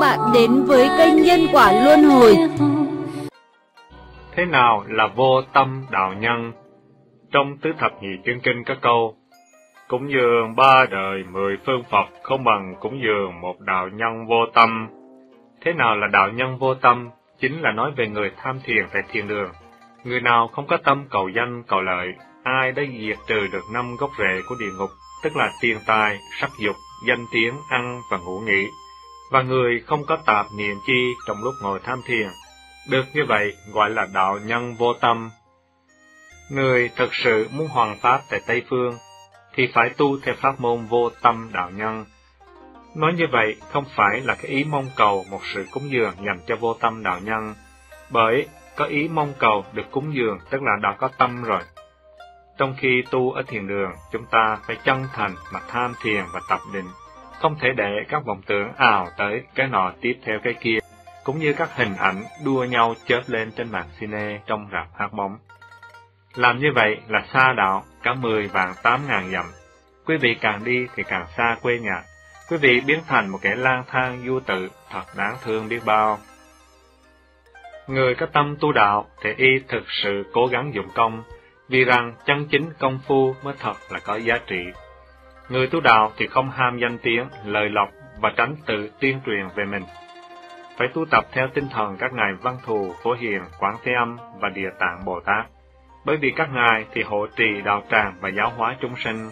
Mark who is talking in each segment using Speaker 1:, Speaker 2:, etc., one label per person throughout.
Speaker 1: bạn đến với kênh Nhân Quả Luân Hồi.
Speaker 2: Thế nào là vô tâm đạo nhân? Trong tứ thập nhị chương kinh có câu, cũng dường ba đời mười phương Phật không bằng cũng dường một đạo nhân vô tâm. Thế nào là đạo nhân vô tâm? Chính là nói về người tham thiền tại thiền đường. Người nào không có tâm cầu danh cầu lợi, ai đã diệt trừ được năm gốc rễ của địa ngục, tức là tiền tài, sắc dục, danh tiếng, ăn và ngủ nghỉ, và người không có tạp niệm chi trong lúc ngồi tham thiền. Được như vậy gọi là đạo nhân vô tâm. Người thực sự muốn hoàn pháp tại Tây Phương, thì phải tu theo pháp môn vô tâm đạo nhân. Nói như vậy không phải là cái ý mong cầu một sự cúng dường dành cho vô tâm đạo nhân, bởi có ý mong cầu được cúng dường tức là đã có tâm rồi. Trong khi tu ở thiền đường, chúng ta phải chân thành mà tham thiền và tập định, không thể để các vọng tưởng ảo tới cái nọ tiếp theo cái kia, cũng như các hình ảnh đua nhau chớp lên trên màn cine trong rạp hát bóng. Làm như vậy là xa đạo cả mười vạn tám ngàn dặm. Quý vị càng đi thì càng xa quê nhà. Quý vị biến thành một kẻ lang thang du tự, thật đáng thương biết bao. Người có tâm tu đạo thì y thực sự cố gắng dụng công, vì rằng chân chính công phu mới thật là có giá trị. Người tu đạo thì không ham danh tiếng, lời lộc và tránh tự tuyên truyền về mình. Phải tu tập theo tinh thần các ngài văn thù, phổ hiền, quán thế âm và địa tạng Bồ Tát. Bởi vì các ngài thì hộ trì đạo tràng và giáo hóa chúng sinh.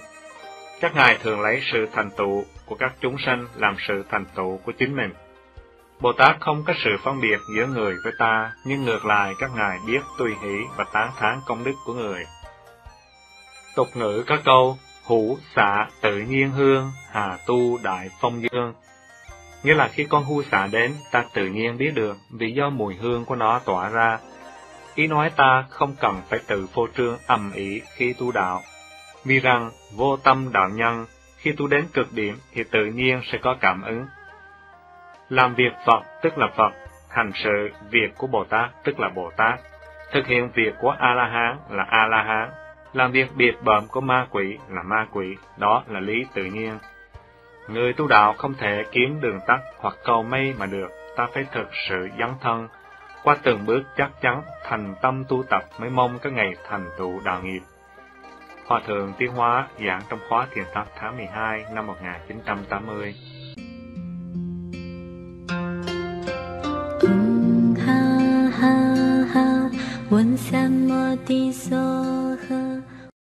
Speaker 2: Các ngài thường lấy sự thành tựu của các chúng sinh làm sự thành tựu của chính mình. Bồ Tát không có sự phân biệt giữa người với ta, nhưng ngược lại các ngài biết tùy hỷ và tán thán công đức của người. Tục ngữ có câu, hữu xạ tự nhiên hương, hà tu đại phong dương. Nghĩa là khi con hu xạ đến, ta tự nhiên biết được vì do mùi hương của nó tỏa ra. Ý nói ta không cần phải tự phô trương ầm ĩ khi tu đạo, vì rằng vô tâm đạo nhân, khi tu đến cực điểm thì tự nhiên sẽ có cảm ứng làm việc Phật tức là Phật, hành sự việc của Bồ Tát tức là Bồ Tát, thực hiện việc của A-la-hán là A-la-hán, làm việc biệt bợm của ma quỷ là ma quỷ, đó là lý tự nhiên. Người tu đạo không thể kiếm đường tắt hoặc cầu mây mà được, ta phải thực sự dấn thân, qua từng bước chắc chắn, thành tâm tu tập mới mong có ngày thành tựu đạo nghiệp. Hòa thượng Tiến Hóa giảng trong khóa thiền tập tháng 12 năm 1980.
Speaker 3: 嗡哈哈哈，闻三摩地梭。